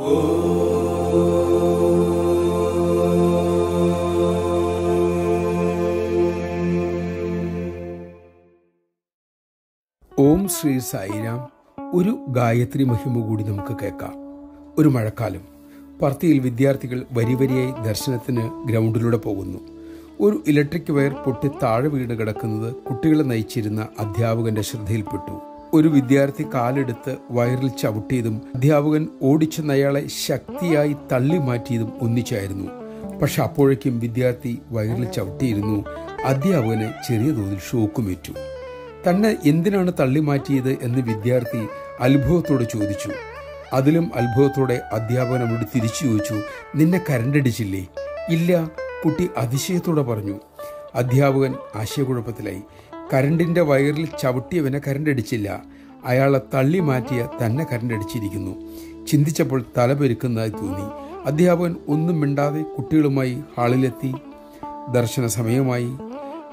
ഓം ശ്രീ സായിരാം. ഒരു ഗായത്രി മഹിമ കൂടി നമുക്ക് കേൾക്കാം. ഒരു മഴക്കാലം. പർത്തിയിൽ വിദ്യാർത്ഥികൾ വരിവരിയായി ദർശനത്തിന് ഗ്രൗണ്ടിലൂടെ പോകുന്നു. ഒരു ഇലക്ട്രിക് വയർ പൊട്ടി താഴെ വീണ് കിടക്കുന്നത് കുട്ടികളെ നയിച്ചിരുന്ന അധ്യാപകന്റെ ശ്രദ്ധയിൽപ്പെട്ടു. ഒരു വിദ്യാർത്ഥി കാലെടുത്ത് വയറിൽ ചവിട്ടിയതും അധ്യാപകൻ ഓടിച്ചെന്നയാളെ ശക്തിയായി തള്ളി മാറ്റിയതും ഒന്നിച്ചായിരുന്നു. പക്ഷെ അപ്പോഴേക്കും വിദ്യാർത്ഥി വയറിൽ ചവിട്ടിയിരുന്നു. അധ്യാപകന് ചെറിയ തോതിൽ ഷോക്കുമേറ്റു. തന്നെ എന്തിനാണ് തള്ളി മാറ്റിയത്? എന്ന് വിദ്യാർത്ഥി അത്ഭുതത്തോടെ ചോദിച്ചു. അതിലും അത്ഭുതത്തോടെ അധ്യാപകൻ അവിടെ തിരിച്ചു ചോദിച്ചു നിന്നെ കരണ്ടടിച്ചില്ലേ ഇല്ല കുട്ടി അതിശയത്തോടെ പറഞ്ഞു. അധ്യാപകൻ ആശയക്കുഴപ്പത്തിലായി. കരണ്ടിന്റെ വയറിൽ ചവിട്ടിയവനെ കരണ്ടടിച്ചില്ല. അയാളെ തള്ളി മാറ്റിയ തന്നെ കരണ്ടടിച്ചിരിക്കുന്നു. ചിന്തിച്ചപ്പോൾ തല പെരുക്കുന്നതായി തോന്നി. അധ്യാപകൻ ഒന്നും മിണ്ടാതെ കുട്ടികളുമായി ഹാളിലെത്തി. ദർശന സമയമായി.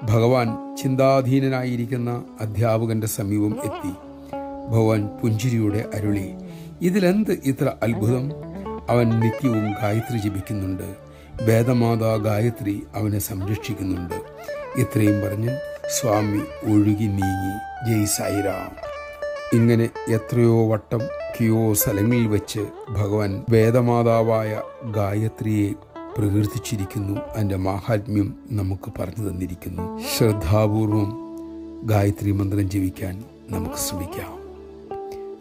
ഭഗവാൻ ചിന്താധീനനായിരിക്കുന്ന അധ്യാപകന്റെ സമീപം എത്തി. ഭഗവാൻ പുഞ്ചിരിയുടെ അരുളി ഇതിലെന്ത് ഇത്ര അത്ഭുതം? അവൻ നിത്യവും ഗായത്രി ജപിക്കുന്നുണ്ട്. വേദമാതാ ഗായത്രി അവനെ സംരക്ഷിക്കുന്നുണ്ട്. ഇത്രയും പറഞ്ഞ് സ്വാമി ഒഴുകി നീങ്ങി ജയ് സായിരാം ഇങ്ങനെ എത്രയോ വട്ടം കിയോ സ്ഥലങ്ങളിൽ വെച്ച് ഭഗവാൻ വേദമാതാവായ ഗായത്രിയെ പ്രകീർത്തിച്ചിരിക്കുന്നു അതിൻ്റെ മാഹാത്മ്യം നമുക്ക് പറഞ്ഞു തന്നിരിക്കുന്നു ശ്രദ്ധാപൂർവം ഗായത്രി മന്ത്രം ജപിക്കാൻ നമുക്ക് ശ്രമിക്കാം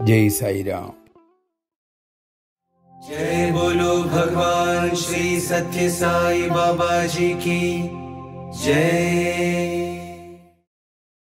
ജയ് സായിരാം जय बोलो भगवान श्री सत्य साई बाबा जी की जय